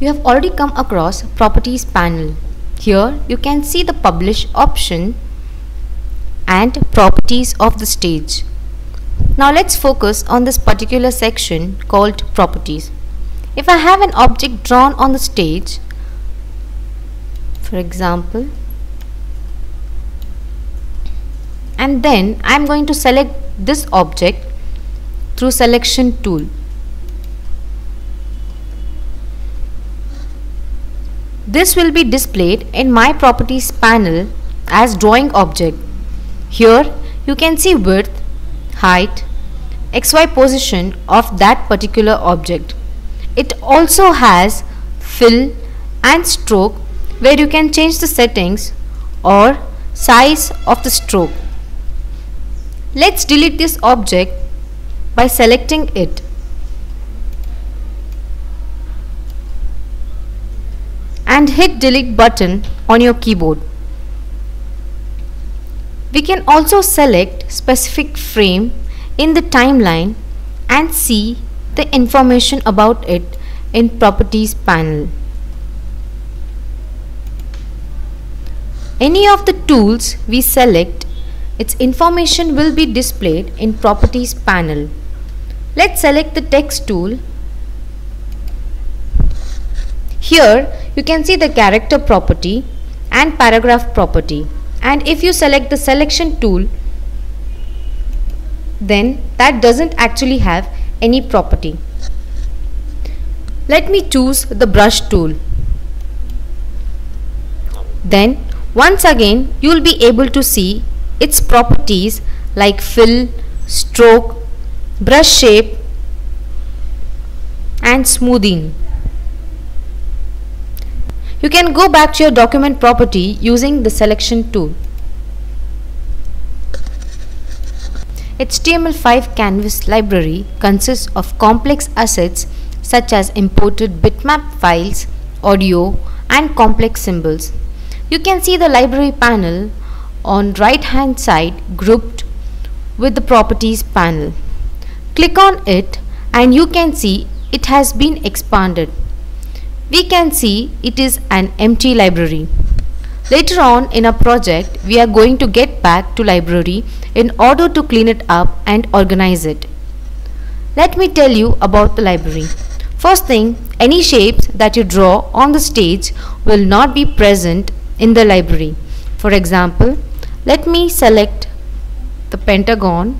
You have already come across properties panel. Here you can see the publish option and properties of the stage. Now let's focus on this particular section called properties. If I have an object drawn on the stage, for example, and then I'm going to select this object through selection tool. This will be displayed in my properties panel as drawing object. Here you can see width, height, xy position of that particular object. It also has fill and stroke where you can change the settings or size of the stroke. Let's delete this object by selecting it. And hit delete button on your keyboard. We can also select specific frame in the timeline and see the information about it in properties panel. Any of the tools we select, its information will be displayed in properties panel. Let's select the text tool. Here you can see the character property and paragraph property and if you select the selection tool then that doesn't actually have any property. Let me choose the brush tool. Then once again you will be able to see its properties like fill, stroke, brush shape and smoothing. You can go back to your document property using the selection tool. HTML5 canvas library consists of complex assets such as imported bitmap files, audio and complex symbols. You can see the library panel on right hand side grouped with the properties panel. Click on it and you can see it has been expanded we can see it is an empty library. Later on in our project, we are going to get back to library in order to clean it up and organize it. Let me tell you about the library. First thing, any shapes that you draw on the stage will not be present in the library. For example, let me select the pentagon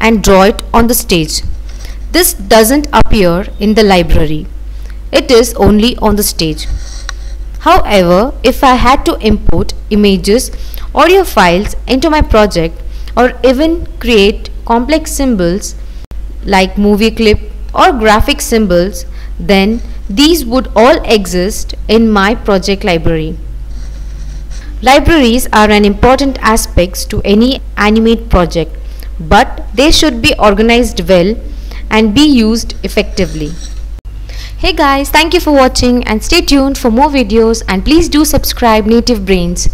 and draw it on the stage. This doesn't appear in the library. It is only on the stage. However, if I had to import images, audio files into my project or even create complex symbols like movie clip or graphic symbols, then these would all exist in my project library. Libraries are an important aspect to any animate project, but they should be organized well and be used effectively. Hey guys, thank you for watching and stay tuned for more videos and please do subscribe Native Brains.